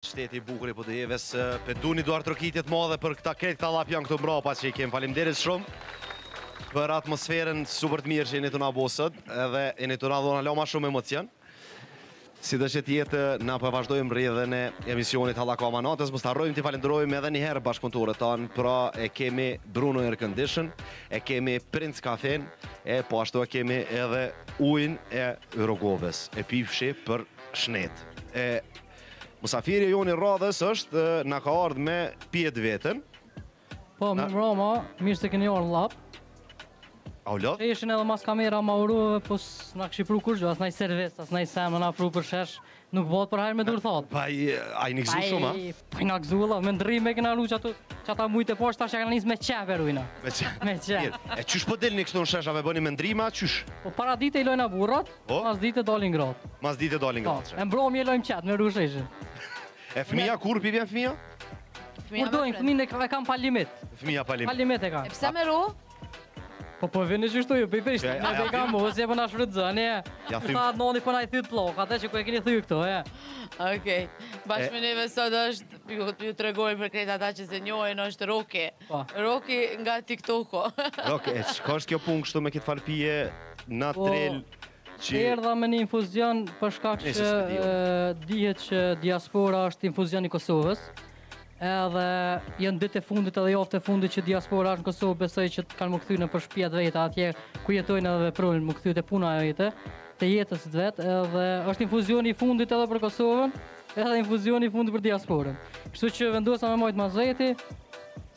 Qyteti i bukur i Podujevës, pe du ni duartrokitje të madhe për krejt këta llapjan këtu mbrapa që i kem. Faleminderit shumë për atmosferën super të mirë që jeni tu na bo sot, edhe jeni tu na dhon hala ma shumë emocion. Sido që të jetë, na po vazhdojmë rrjedhën e emisionit Hallakama natës, mos të harrojmë të falënderojmë edhe një herë bashkëpunëtorët tanë, pra e kemi Bruno Air Condition, e kemi Prince Caffe-në, e po ashtu e kemi edhe ujin e Rugovës, e pifshi për shnet. E Mysafiri jonë i radhës është, na ka ardhë me pjatë vetë. Po, mirëmbroma, mirë se keni ardhë në Llap. A u lodhe? E ishim edhe mas kamera m'e uru, po s'na kish pru kurgjo, as naj servis, as naj sen, na pru për shesh, nuk bëhet për hajr me dur thatë. Pa i, a i nëgzu shumë, a? Pa i nëgzu, la, me ndërri me këna ru që ato, qata mujt e parë, tash e nisë me qepë e rujna. Me qepë? Me qepë. E qysh po delni kështu në shesh, a me bëni me ndrrima, qysh? Po paradite i lojna burrat, Po? Masdite dalin gratë. Masdite dalin po, gratë. E mbromje lojmë qatë, me rrushejshë. E fëmija, kur pi vjen fëmija? Kur dojnë, fëmija e kan pa limit. Fëmija pa limit. Pa limit e kan. E pse me ru? Po po vjen në gjyshtu ju, për i pishtë, me dhe i kam mu, si e po na shfrytzon, ja thim. Sa të doni po na i thyt pllak, atë që ku e keni thytë këto, e. Okej, bashkë me neve sot është, ju tregoj për krejt ata që s'e njojnë, është Roki. Po. Roki nga TikToku. Roki, e çka është kjo punë kështu me këtë falpije, Na po, trel që... Erdha me një infuzion për shkak që dihet që diaspora është infuzion i Kosovës. Edhe janë ditët e fundit edhe javët e fundit që diaspora është në Kosovë, besoj që kanë m'u kthy nëpër shpia të veta atje, ku jetojnë edhe veprojnë, m'u kthy te puna e vete, te jetës të vet, edhe është infuzioni i fundit edhe për Kosovën, Edhe infuzioni i fundit për diasporën. Kështu që vendosa me majtë ma zgjet,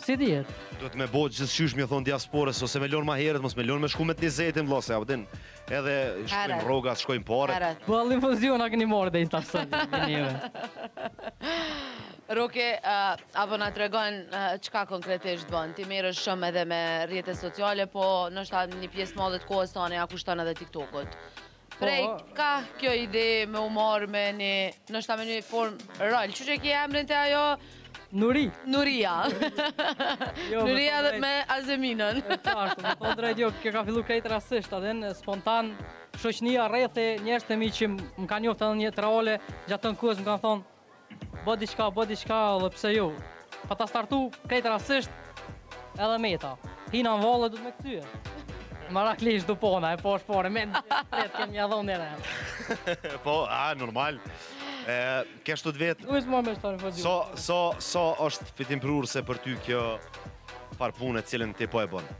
s'i dihet. Duhet me bo gjithqysh me thonë diasporës, ose m'e lonë ma herët, mos m'e lonë me shku me të njëzetin, vla, se ap din, edhe shkojnë rrogat, shkojnë paret. Po alë infuzion a këni marrë deri tash, një njëve. Roki, a po na tregon çka konkretisht bënë, ti merresh shumë edhe me rrjetet sociale, domethënë një pjesë të madhe të kohës tane ia kushton edhe TikTokut. Prej ka kjo ide me u marrë me një, domethënë ta me një farë roli, qysh e kish emrin ajo? Nuri. Nuria. Jo, Nuria edhe me Azeminën. Qartë, me t'thonë drejt jo, kjo ka fillu krejt rastësisht, edhe spontan, shoqnia, rrethi, njerëzit e mi që më kanë njoftë edhe në teatro, role, gjatë tanë kohës më kanë thonë, Bo diçka, bo diçka edhe pse jo. Pata startu krejt rastësisht edhe meta. Hina në valle duhet me kcy. Meraklish po e bon a, e pa pare, me në të kem një dhonë një rejnë. Po, a, normal. Keshtu të vetë... Nuk është më me shtoni, po gjithë. Sa, sa, sa është fitimprurëse për ty kjo farë pune cilën ti po e bënë.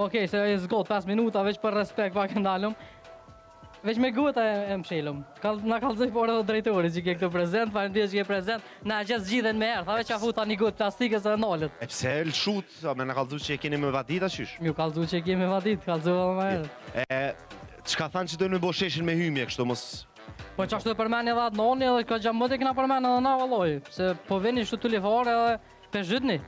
Ok, se e zgat, 5 minuta, veç për respekt pak e ndalim. Veç me gotë e, e mshelëm. Kal, na kalzoi pra edhe drejtori që ke këtë prezent, pa ni tjetër që ke prezent, na gjithë gjithën me herë, thave që a futa një gotë plastike se e nalët. E pse e lëshut, a me na kalzu që e keni me vadit a qysh? Mjo kalzu që e keni me vadit, kalzo edhe ni herë. E, që ka thanë që dojnë me bo sheshin me hymje, kështu mos Po që ashtu e përmeni edhe atë noni edhe kta gjysmë me të e kina përmeni edhe na valoj, se po vini shtu të lejfare edhe pe zhytni.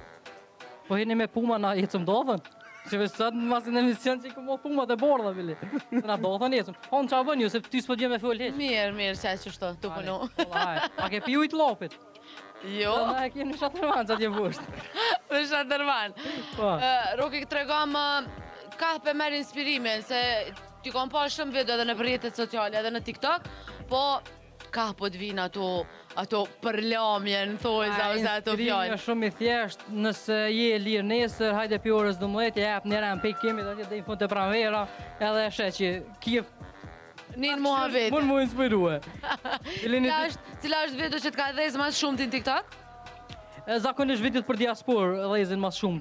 Po hini me puma na i cëmë dodhën, që veç sëtë në mes t'emisionit që i këmë puma të bardha dhe bili. Se na dodhën i cëmë, onë që a bënë ju, se ty s'po di me fol hiç. Mirë, mirë, qe qështu, të punu. A ke pi ujtë e lopit? Jo. Po ne e kemi në shatërvan qatje poshtë. Në shatërvan. Po. Roki tregom kah pe merr inspirimin se t'i kam pa shumë video edhe në rrjetet sociale edhe në TikTok, po kah po të vijnë ato ato përlamje në thojë za ose ato fjalë. Është shumë i thjesht, nëse je e lirë nesër, hajde pi orës 12, ja pi njëra n'pikë kemi, do të dej fund te Pranvera, edhe e sheh çi ki Nin muhabet. Mund mu inspirue. Cila është video që të ka dhezë mas shumë ti në TikTok? Zakonisht videot për diasporë, dhezin mas shumë